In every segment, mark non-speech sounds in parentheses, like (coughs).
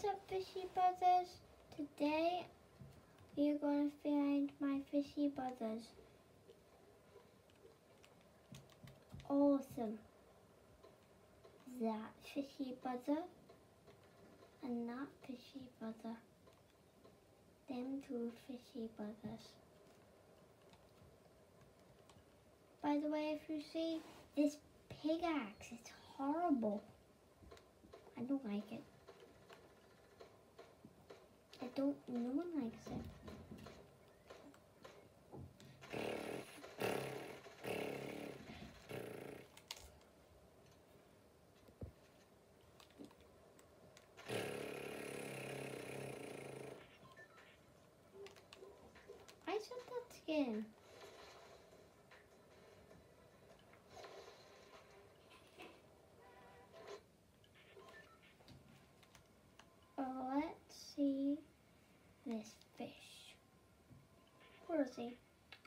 What's up, fishy brothers? Today we are going to find my fishy brothers. Awesome. That fishy brother and that fishy brother. Them two fishy brothers. By the way, if you see this pickaxe, it's horrible. I don't like it. I don't, no one likes it. I that. Oh, let's see this fish. He?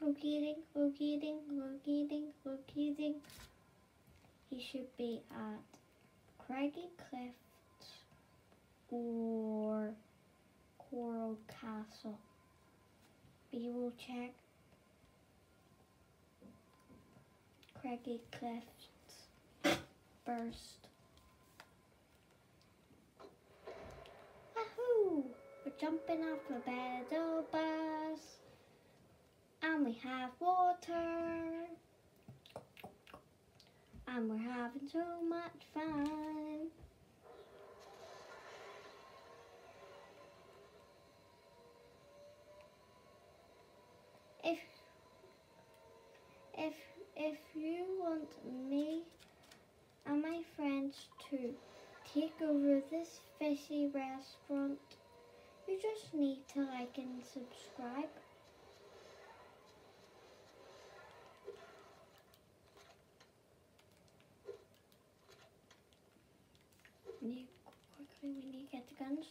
Locating, locating, locating, locating. He should be at Craggy Cliffs or Coral Castle. We will check Craggy Cliffs first. Wahoo! We're jumping off a battle bus. And we have water. And we're having so much fun. If if if you want me and my friends to take over this fishy restaurant, you just need to like and subscribe. We need, quickly, we need to get the guns.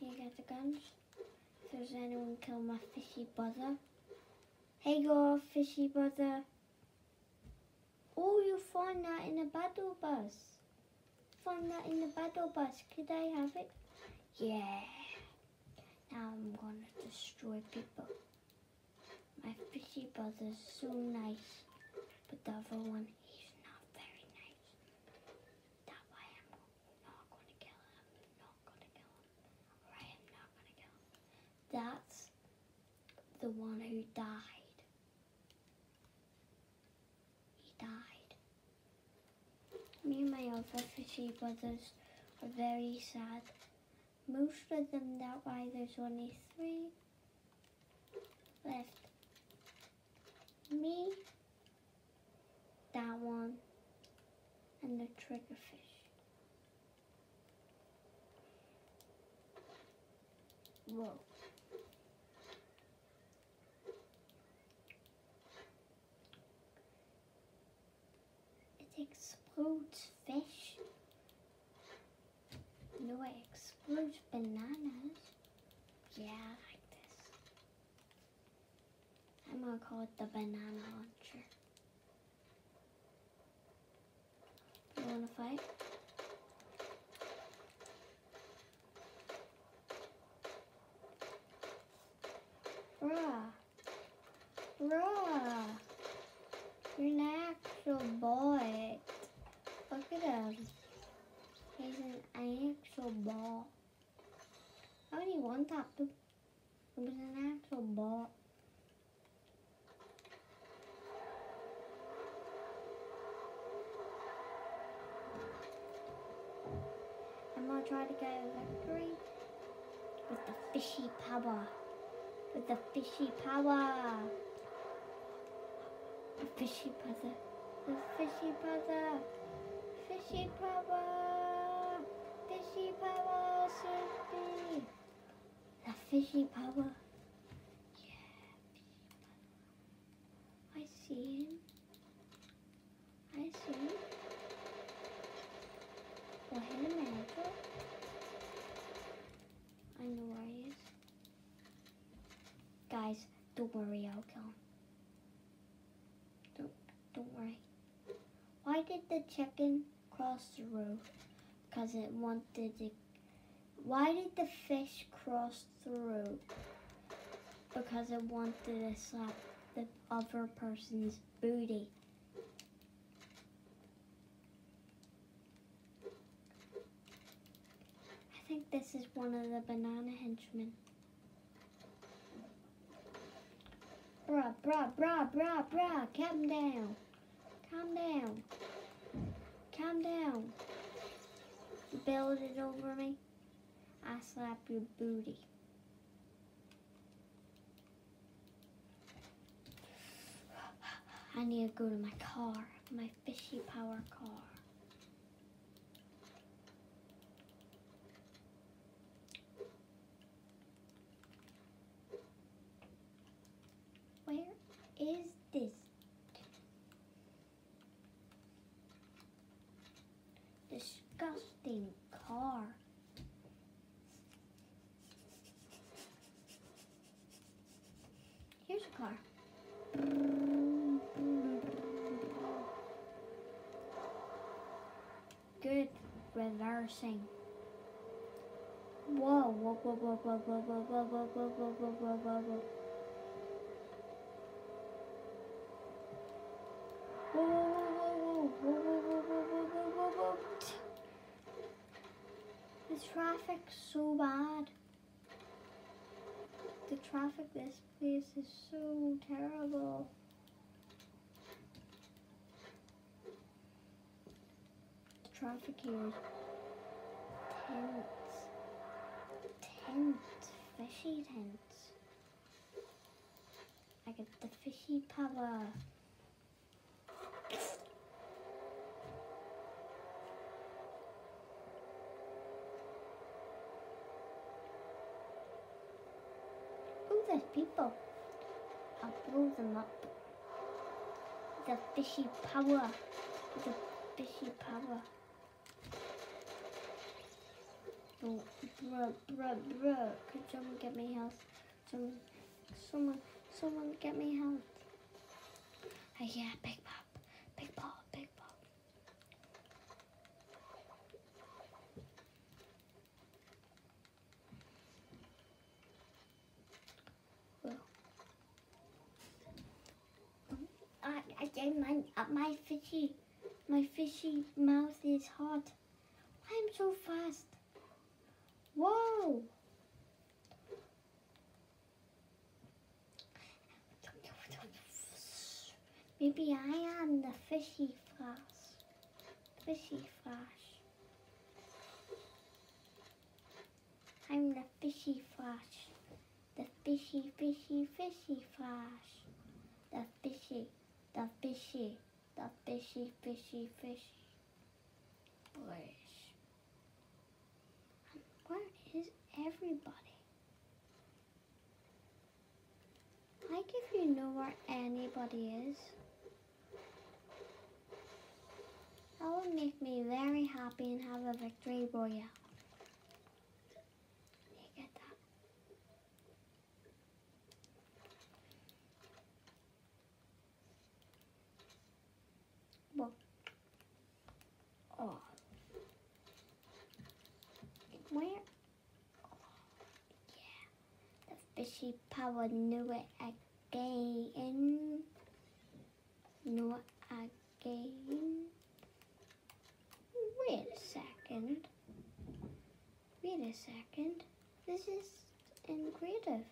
We need to get the guns. If there's anyone kill my fishy brother. Hey go, fishy brother. Oh, you found that in the battle bus. Found that in the battle bus. Could I have it? Yeah. Now I'm gonna destroy people. My fishy brother's so nice, but the other one, he's not very nice. That's why I'm not gonna kill him. Not gonna kill him. Or I am not gonna kill him. That's the one who died. He died. Me and my other fishy brothers are very sad. Most of them that why there's only three left. Me, that one, and the triggerfish. Whoa. It explodes fish. No, it explodes bananas. Yeah, I like this. I'm gonna call it the banana launcher. You wanna fight? Bruh. Bruh. You're an actual boy. Look at him. He's an actual ball. I one. It was an actual ball. I'm gonna try to get a victory with the fishy power. With the fishy power. The fishy brother. The fishy brother. Fishy power. Fishy power. Me. The fishy power. Yeah. I see him. I see him. Well, hit him. I know where he is. Guys, don't worry, I'll kill him. Don't, don't worry. Why did the chicken cross the road? Because it wanted to, Why did the fish cross through? Because it wanted to slap the other person's booty. I think this is one of the banana henchmen. Bruh, bruh, bruh, bruh, bruh, calm down. Calm down. Calm down. Build it over me. I slap your booty. I need to go to my car, my fishy power car. Where is this? Disgusting car. Here's car. Good reversing. Whoa, whoa, whoa, whoa, whoa, whoa, whoa, whoa, whoa, whoa, whoa, whoa, whoa, whoa, whoa. Whoa, whoa, whoa, The traffic this place is so terrible. The traffic here is tense. Tense. Fishy tense. I get the fishy power. Oh, there's people. I'll blow them up. The fishy power. The fishy power. Oh, bruh, bruh, bruh. Could someone get me health? Someone, someone, someone get me health. Oh, yeah, big pop. Big pop, big pop. Well. I, I, I, my, uh, my fishy, my fishy mouth is hot. I'm so fast. Whoa! Maybe I am the fishy flash. Fishy flash. I'm the fishy flash. The fishy, fishy, fishy flash. The fishy, the fishy, the fishy, fishy, fishy. Bush. Where is everybody? Like if you know where anybody is. That would make me very happy and have a victory royale. You get that? Well, oh. Where? Oh, yeah. The fishy power knew it again. It again. Wait a second. Wait a second. This is in creative.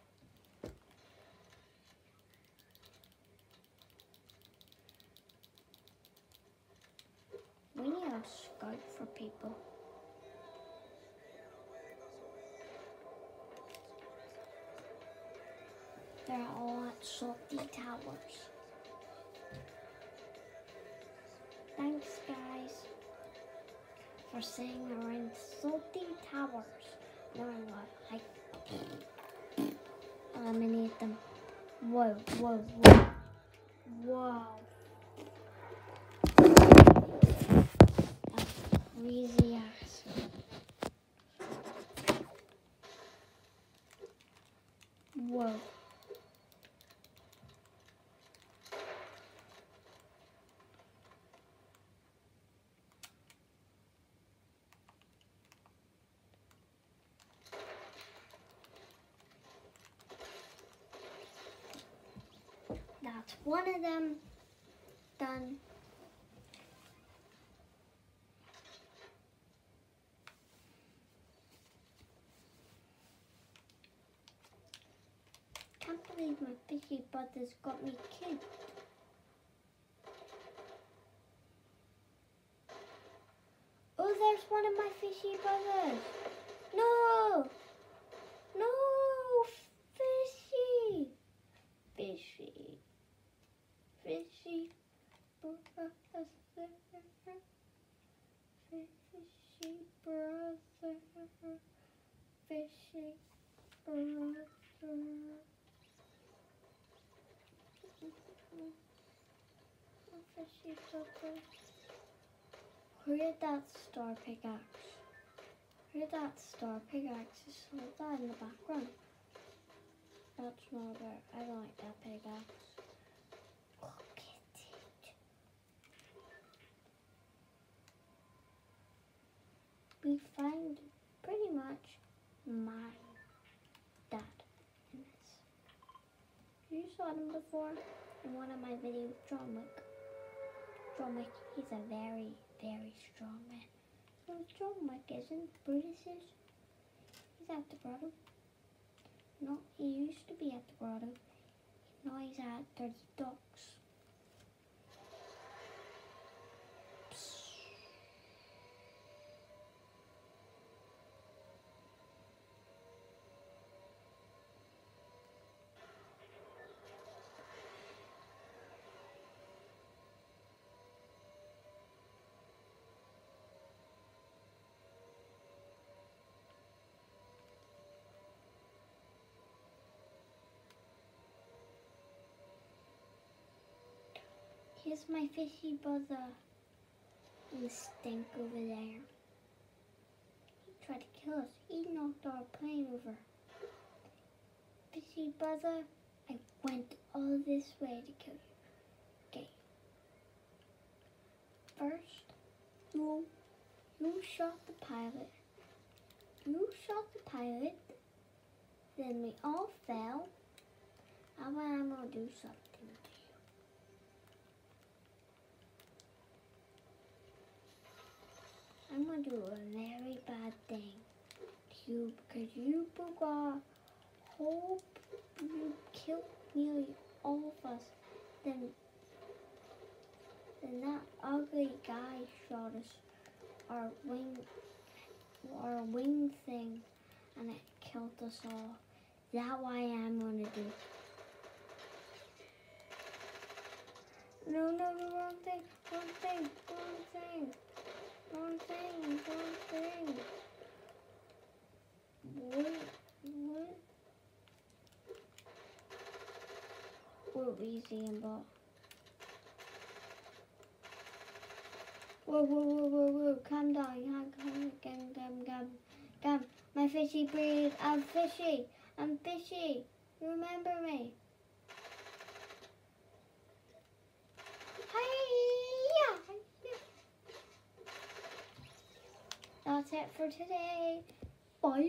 We need a scope for people. They're all at Salty Towers. Thanks, guys, for saying we're in Salty Towers. Now what? I (coughs) eliminate them. Whoa, whoa, whoa. Whoa. Crazy ass. Whoa. One of them done. Can't believe my fishy brothers got me killed. Oh, there's one of my fishy brothers. No! No! Fishy! Fishy. Fishy brother. That star pickaxe? Where that star pickaxe is like that in the background. That's not it. I don't like that pickaxe. Look at it. We find pretty much my dad in this. You saw him before in one of my videos, John Wick. John Wick, he's a very, very strong man. So John Wick isn't. Brutus is. He's at the bottom. No, he used to be at the grotto. Now he's at the docks. Here's my fishy brother. The stink over there. He tried to kill us. He knocked our plane over. Fishy brother, I went all this way to kill you. Okay. First, you, you shot the pilot. You shot the pilot. Then we all fell. I'm gonna do something. I'm gonna do a very bad thing to you because you forgot hope you killed nearly all of us. Then, then that ugly guy shot us our wing, our wing thing, and it killed us all. That why I'm gonna do. No, no, the wrong thing, wrong thing, wrong thing. Wrong thing, wrong thing. What? What? What were you saying about? Whoa, whoa, whoa, whoa, whoa, calm down, calm, calm, calm, calm, calm, calm. My fishy breed, I'm fishy, I'm fishy. Remember me. That's it for today. Bye.